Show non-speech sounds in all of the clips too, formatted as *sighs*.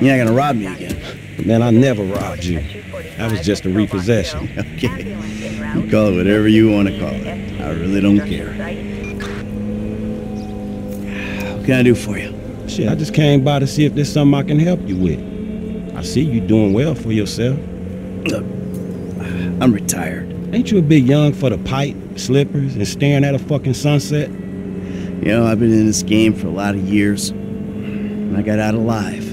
You're not gonna rob me again. Man, I never robbed you. That was just a repossession. *laughs* Okay. You call it whatever you want to call it. I really don't care. What can I do for you? Shit, I just came by to see if there's something I can help you with. I see you doing well for yourself. Look, I'm retired. Ain't you a bit young for the pipe, slippers, and staring at a fucking sunset? You know, I've been in this game for a lot of years, and I got out alive.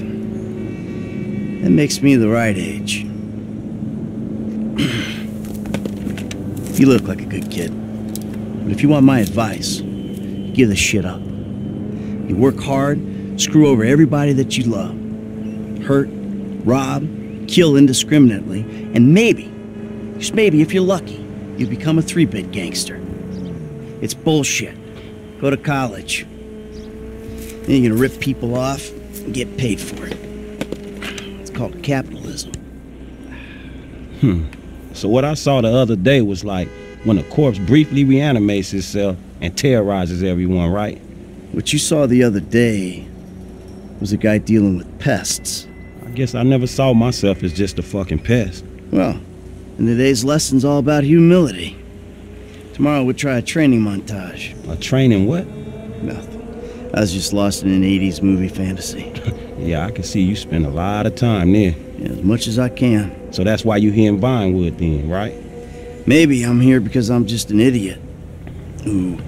That makes me the right age. you look like a good kid. But if you want my advice, give this shit up. You work hard, screw over everybody that you love. Hurt, rob, kill indiscriminately, and maybe, just maybe if you're lucky, you become a three-bit gangster. It's bullshit. Go to college. Then you're gonna rip people off and get paid for it. Called capitalism. Hmm. So what I saw the other day was like when a corpse briefly reanimates itself and terrorizes everyone, right? What you saw the other day was a guy dealing with pests. I guess I never saw myself as just a fucking pest. Well, and today's lesson's all about humility. Tomorrow we'll try a training montage. A training what? Nothing. I was just lost in an 80s movie fantasy. *laughs* Yeah, I can see you spend a lot of time there. Yeah, as much as I can. So that's why you're here in Vinewood then, right? Maybe I'm here because I'm just an idiot who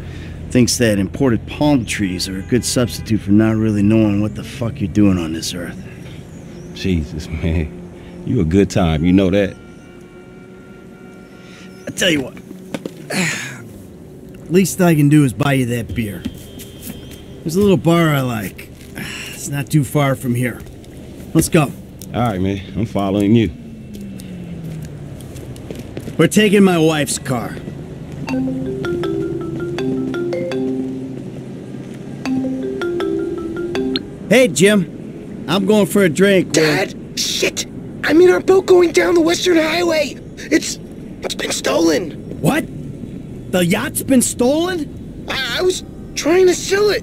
thinks that imported palm trees are a good substitute for not really knowing what the fuck you're doing on this earth. Jesus, man. You a good time, you know that? I tell you what. *sighs* Least I can do is buy you that beer. There's a little bar I like. It's not too far from here. Let's go. All right, man. I'm following you. We're taking my wife's car. Hey, Jim. I'm going for a drink. Dad, shit! I'm in our boat going down the Western Highway. It's it's been stolen. What? The yacht's been stolen? I, I was trying to sell it.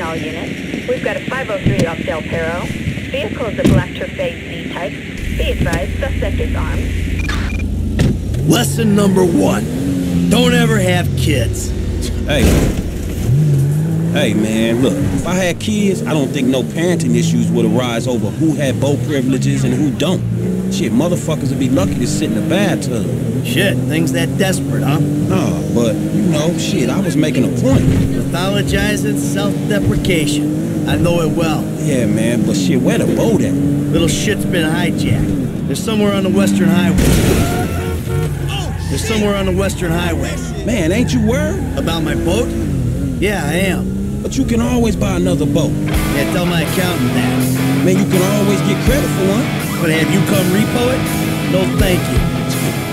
Attention all units. We've got a 503 off Del Perro. Vehicle is a black Turfay C-type. Be advised, suspect is armed. Lesson number one. Don't ever have kids. Hey. Hey, man, look. If I had kids, I don't think no parenting issues would arise over who had boat privileges and who don't. Shit, motherfuckers would be lucky to sit in the bathtub. Shit, things that desperate, huh? Nah, but, you know, shit, I was making a point. Pathologizing self-deprecation. I know it well. Yeah, man, but shit, where the boat at? Little shit's been hijacked. There's somewhere on the Western Highway. There's somewhere on the Western Highway. Man, ain't you worried? About my boat? Yeah, I am. But you can always buy another boat. Yeah, tell my accountant that. Man, you can always get credit for one. But have you come repo it? No, thank you.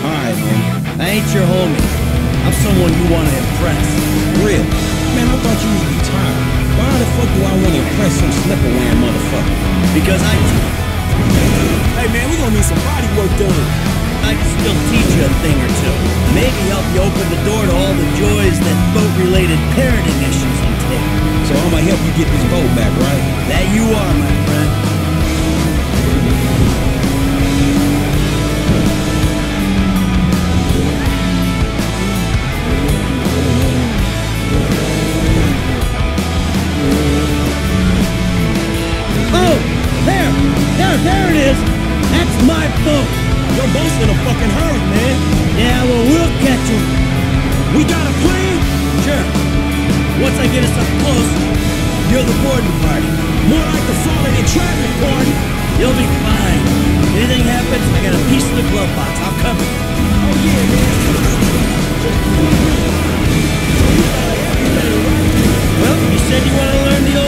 All right, man. I ain't your homie. I'm someone you want to impress. Real. Man, I thought you was retired. Why the fuck do I want to impress some slipper wearing motherfucker? Because I, do. Hey, man, we gonna need some body work done. I can still teach you a thing or two. Maybe help you open the door to all the joys that boat-related parenting issues entail. So I'm gonna help you get this boat back, right? That you are, my friend. Oh, there, there, there it is. That's my boat. Your boat's in a fucking hurry, man. Yeah, well, we'll catch him. We got a plan? Sure. Once I get us up close, you're the boarding party. More like the falling in traffic party. You'll be fine. Anything happens, I got a piece of the glove box. I'll come. Oh, yeah, man. Well, you said you want to learn the old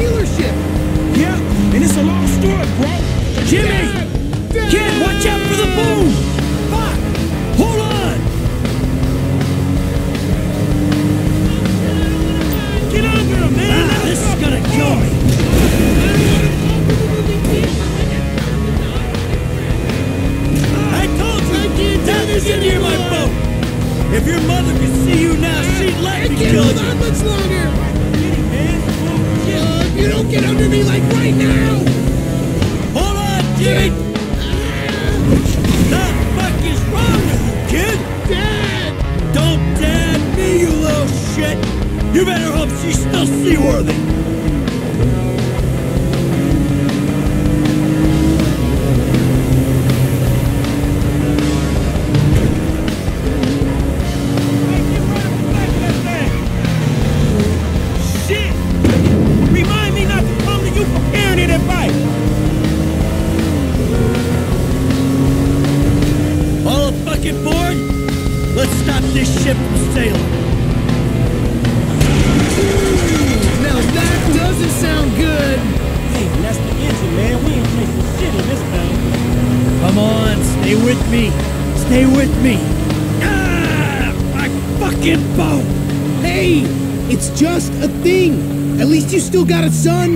dealership. Yeah, and it's a long story, bro. Jimmy! you don't get under me like right now! Hold on, Jimmy! the fuck is wrong kid? Dad! Don't dad me, you little shit! You better hope she's still seaworthy! Stay with me. Stay with me. Ah, my fucking boat. Hey, it's just a thing. At least you still got a son.